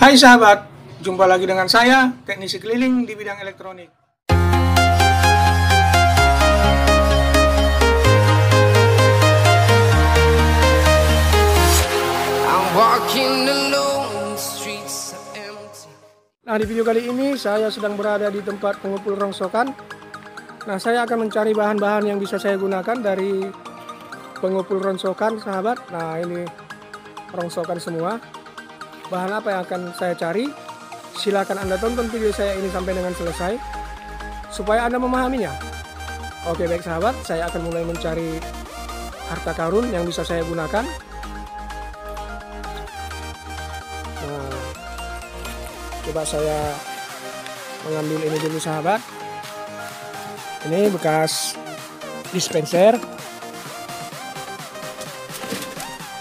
Hai sahabat, jumpa lagi dengan saya, teknisi keliling di bidang elektronik. I'm walking alone, the streets are empty. Nah, di video kali ini saya sedang berada di tempat pengumpul rongsokan. Nah, saya akan mencari bahan-bahan yang bisa saya gunakan dari pengumpul rongsokan, sahabat. Nah, ini rongsokan semua. Bahan apa yang akan saya cari? Silakan Anda tonton video saya ini sampai dengan selesai supaya Anda memahaminya. Oke, baik sahabat, saya akan mulai mencari harta karun yang bisa saya gunakan. Nah, coba saya mengambil ini dulu sahabat ini bekas dispenser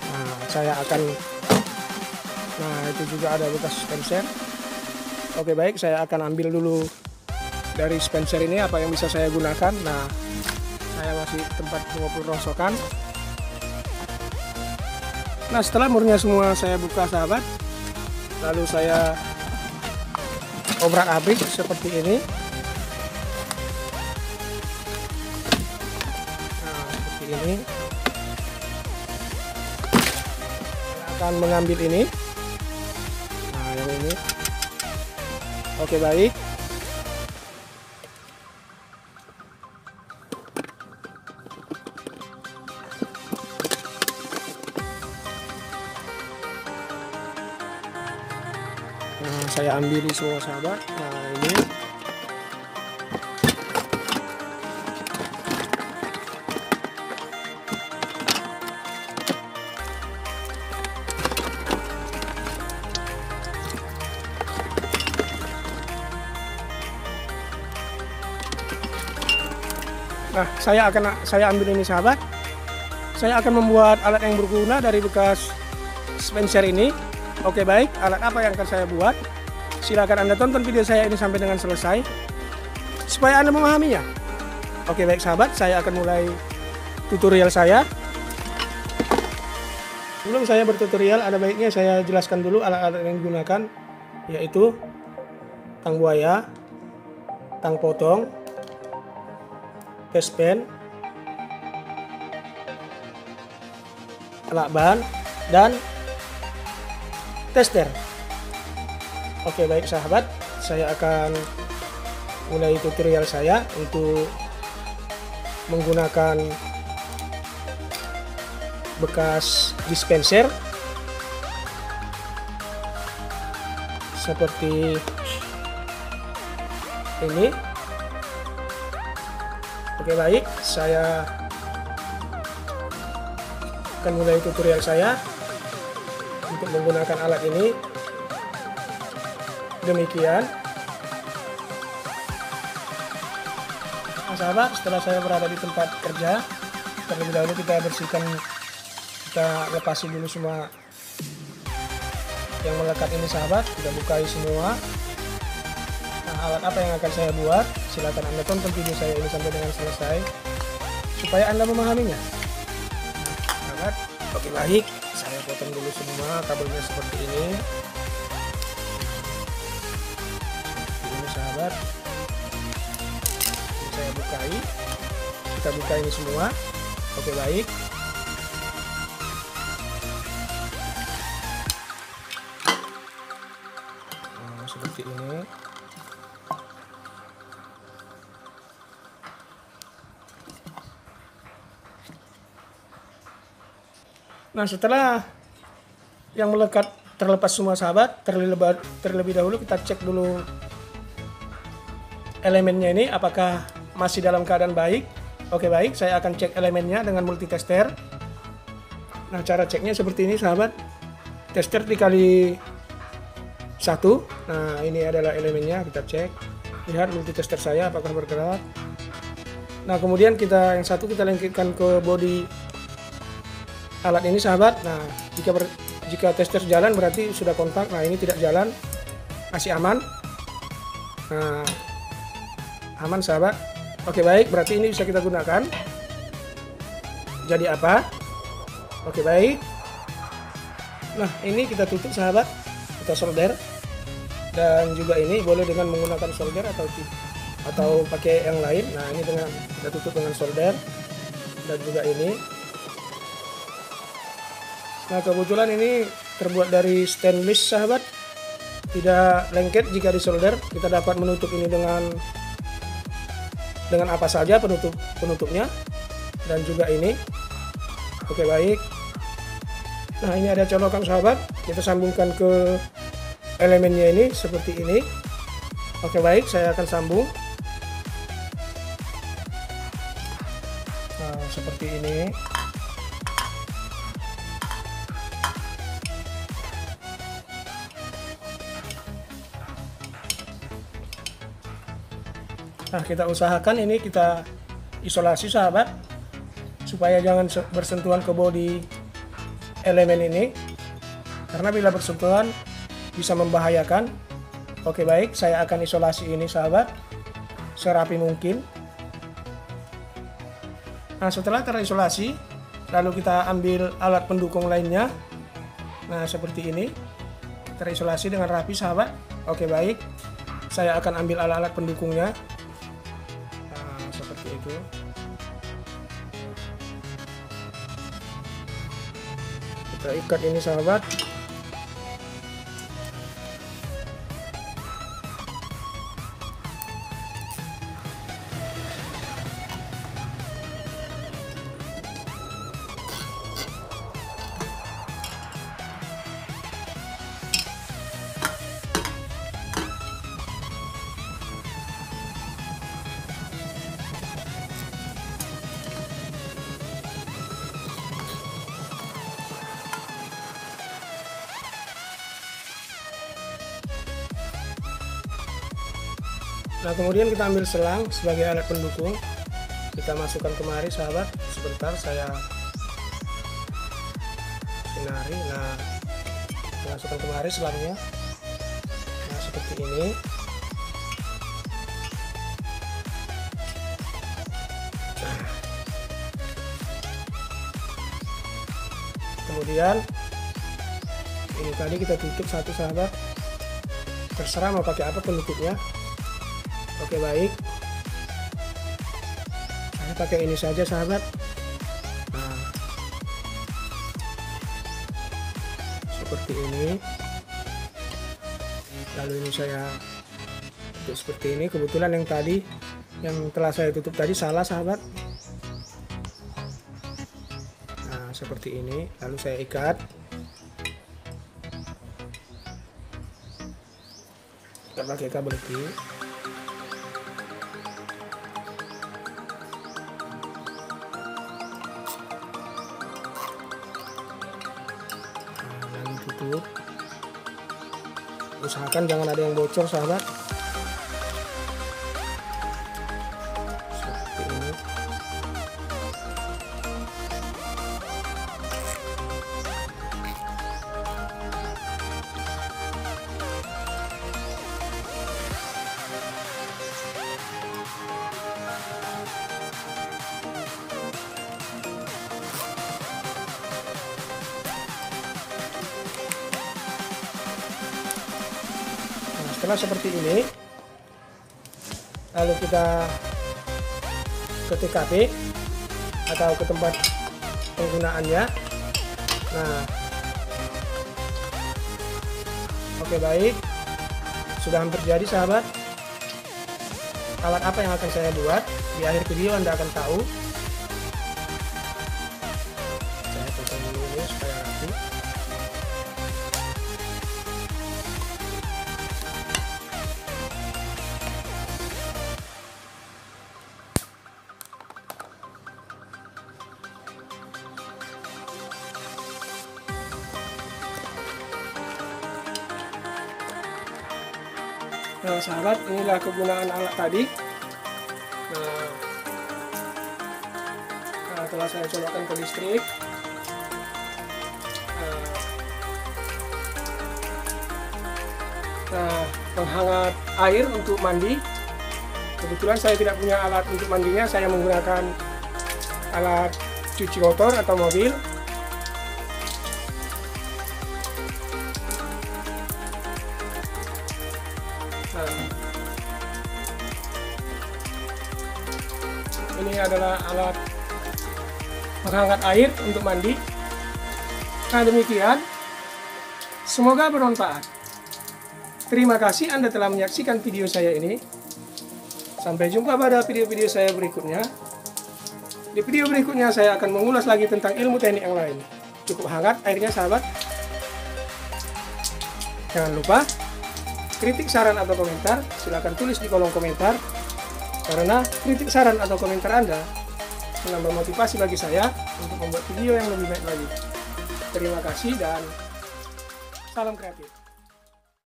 nah saya akan nah itu juga ada bekas dispenser oke baik saya akan ambil dulu dari dispenser ini apa yang bisa saya gunakan. Nah saya masih tempat mengumpul rongsokan. Nah setelah murnya semua saya buka sahabat lalu saya obrak abrik seperti ini. Nah seperti ini. Saya akan mengambil ini ini oke baik Nah, saya ambil di semua sahabat. Nah, ini. Nah, saya akan saya ambil ini sahabat. Saya akan membuat alat yang berguna dari bekas Spencer ini Oke baik, alat apa yang akan saya buat? Silakan Anda tonton video saya ini sampai dengan selesai supaya Anda memahaminya. Oke baik sahabat, saya akan mulai tutorial saya. Sebelum saya bertutorial, ada baiknya saya jelaskan dulu alat-alat yang digunakan yaitu tang buaya, tang potong, test pen, lakban, dan tester. Oke baik sahabat, saya akan mulai tutorial saya untuk menggunakan bekas dispenser seperti ini. Oke baik, saya akan mulai tutorial saya untuk menggunakan alat ini. Demikian. Nah, sahabat setelah saya berada di tempat kerja terlebih dahulu kita bersihkan kita lepasi dulu semua yang melekat ini sahabat. Kita bukai semua. Nah alat apa yang akan saya buat silahkan anda tonton video saya ini sampai dengan selesai supaya anda memahaminya. Sahabat oke baik. Saya potong dulu semua kabelnya seperti ini. Ini sahabat ini saya bukai. Kita buka ini semua. Oke baik. Nah, seperti ini Nah setelah yang melekat terlepas semua sahabat, terlebih, terlebih dahulu kita cek dulu elemennya ini apakah masih dalam keadaan baik. Oke baik, saya akan cek elemennya dengan multitester. Nah cara ceknya seperti ini sahabat, tester dikali satu. Nah ini adalah elemennya, kita cek. Lihat multitester saya apakah bergerak. Nah kemudian kita yang satu kita lengkapkan ke body alat ini sahabat. Nah jika ber, jika tester jalan berarti sudah kontak nah ini tidak jalan. Masih aman. Nah aman sahabat. Oke baik. Berarti ini bisa kita gunakan. Jadi apa? Oke baik. Nah ini kita tutup sahabat. Kita solder. Dan juga ini boleh dengan menggunakan solder atau atau pakai yang lain. Nah ini dengan kita tutup dengan solder. Dan juga ini nah kebetulan ini terbuat dari stainless sahabat. Tidak lengket jika disolder. Kita dapat menutup ini dengan dengan apa saja penutup penutupnya. Dan juga ini. Oke baik. Nah ini ada colokan sahabat. Kita sambungkan ke elemennya ini seperti ini. Oke baik. Saya akan sambung Nah, kita usahakan ini kita isolasi sahabat supaya jangan bersentuhan ke bodi elemen ini karena bila bersentuhan bisa membahayakan. Oke baik, saya akan isolasi ini sahabat serapi mungkin. Nah, setelah terisolasi, lalu kita ambil alat pendukung lainnya. Nah, seperti ini. Terisolasi dengan rapi sahabat. Oke baik. Saya akan ambil alat-alat pendukungnya itu. Kita ikat ini sahabat Nah kemudian kita ambil selang sebagai alat pendukung. Kita masukkan kemari sahabat. Sebentar saya sinari. Nah kita masukkan kemari selangnya. Nah seperti ini. Kemudian ini tadi kita tutup satu sahabat. Terserah mau pakai apa penutupnya Oke baik. Saya pakai ini saja sahabat. Nah, seperti ini. Lalu ini saya tutup seperti ini. Kebetulan yang tadi yang telah saya tutup tadi salah sahabat. Nah seperti ini. Lalu saya ikat. Kita pakai kabel tip. Usahakan jangan ada yang bocor sahabat setelah seperti ini lalu kita ke TKP atau ke tempat penggunaannya. Nah oke baik. Sudah hampir jadi sahabat. Alat apa yang akan saya buat? Di akhir video anda akan tahu Nah sahabat inilah kegunaan alat tadi. Nah, nah telah saya colokkan ke listrik. Nah, nah penghangat air untuk mandi. Kebetulan saya tidak punya alat untuk mandinya. Saya menggunakan alat cuci motor atau mobil ini adalah alat menghangat air untuk mandi. Nah demikian, semoga bermanfaat. Terima kasih Anda telah menyaksikan video saya ini. Sampai jumpa pada video-video saya berikutnya. Di video berikutnya saya akan mengulas lagi tentang ilmu teknik yang lain. Cukup hangat airnya sahabat. Jangan lupa kritik saran atau komentar silahkan tulis di kolom komentar karena kritik saran atau komentar Anda menambah motivasi bagi saya untuk membuat video yang lebih baik lagi. Terima kasih dan salam kreatif.